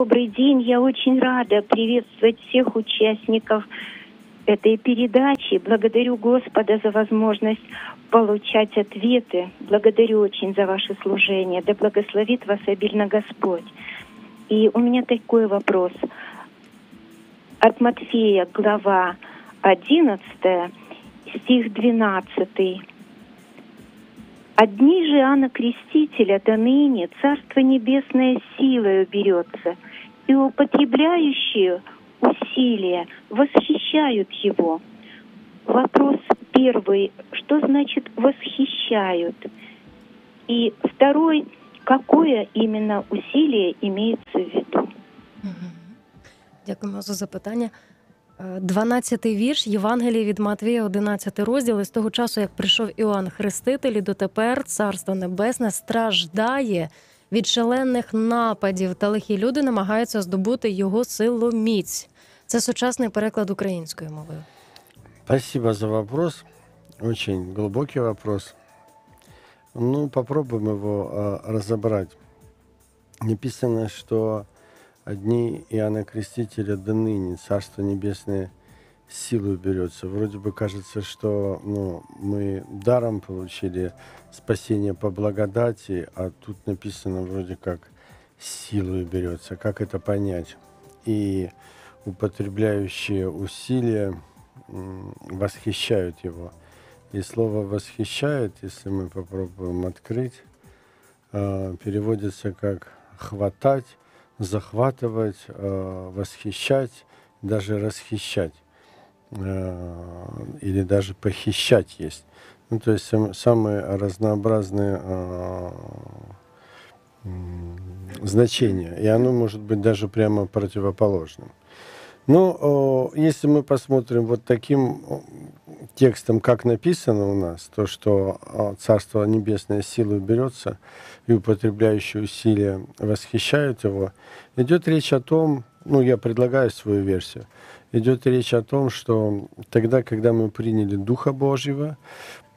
Добрый день. Я очень рада приветствовать всех участников этой передачи. Благодарю Господа за возможность получать ответы. Благодарю очень за ваше служение. Да благословит вас обильно Господь. И у меня такой вопрос. От Матфея, глава 11, стих 12. Одни же Иоанна Крестителя до ныне Царство Небесное силой берется, и употребляющие усилия восхищают его. Вопрос первый, что значит восхищают? И второй, какое именно усилие имеется в виду? Дякуємо за запитання. 12-й вірш Євангелії від Матвія, 11 розділ. І з того часу, як прийшов Іоанн Хреститель, і дотепер Царство Небесне страждає від шалених нападів, та лихі люди намагаються здобути його силу міць. Це сучасний переклад українською мовою. Спасибо за вопрос. Очень глубокий вопрос. Ну, попробуем его э, разобрать. Написано, что одни Иоанна Крестителя до ныне Царство Небесное силу берется. Вроде бы кажется, что ну, мы даром получили спасение по благодати, а тут написано вроде как силу берется. Как это понять? И употребляющие усилия восхищают его. И слово «восхищает», если мы попробуем открыть, э, переводится как «хватать», захватывать, э, восхищать, даже расхищать э, или даже похищать есть. Ну, то есть самые разнообразные э, значения, и оно может быть даже прямо противоположным. Ну, если мы посмотрим вот таким текстом, как написано у нас, то, что Царство Небесное силой берется, и употребляющие усилия восхищают его, идет речь о том, ну, я предлагаю свою версию, идет речь о том, что тогда, когда мы приняли Духа Божьего,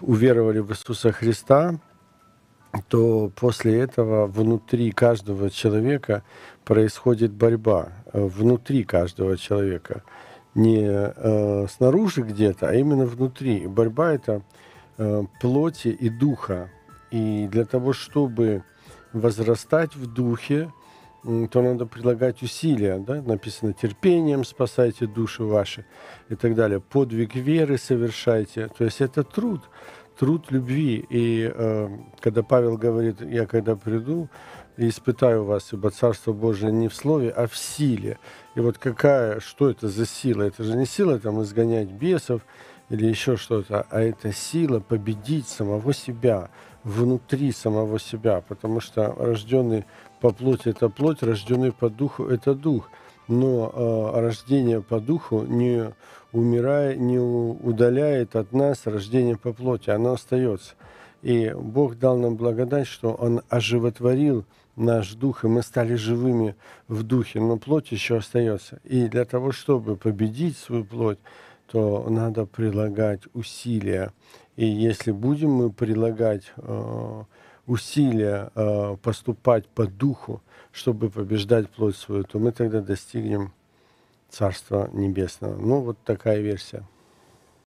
уверовали в Иисуса Христа, то после этого внутри каждого человека происходит борьба, э, внутри каждого человека. Не э, снаружи где-то, а именно внутри. Борьба это э, плоти и духа. И для того, чтобы возрастать в духе, то надо прилагать усилия, да? написано терпением спасайте души ваши и так далее. Подвиг веры совершайте. То есть это труд, труд любви. И э, когда Павел говорит, я когда приду, и испытаю вас, ибо Царство Божие не в слове, а в силе. И вот какая, что это за сила? Это же не сила там изгонять бесов или еще что-то, а это сила победить самого себя, внутри самого себя, потому что рожденный по плоти – это плоть, рожденный по духу – это дух. Но э, рождение по духу не умирая, не удаляет от нас рождение по плоти, оно остается. И Бог дал нам благодать, что Он оживотворил наш дух, и мы стали живыми в духе, но плоть еще остается. И для того, чтобы победить свою плоть, то надо прилагать усилия. И если будем мы прилагать э, усилия э, поступать по духу, чтобы побеждать плоть свою, то мы тогда достигнем Царства Небесного. Ну, вот такая версия.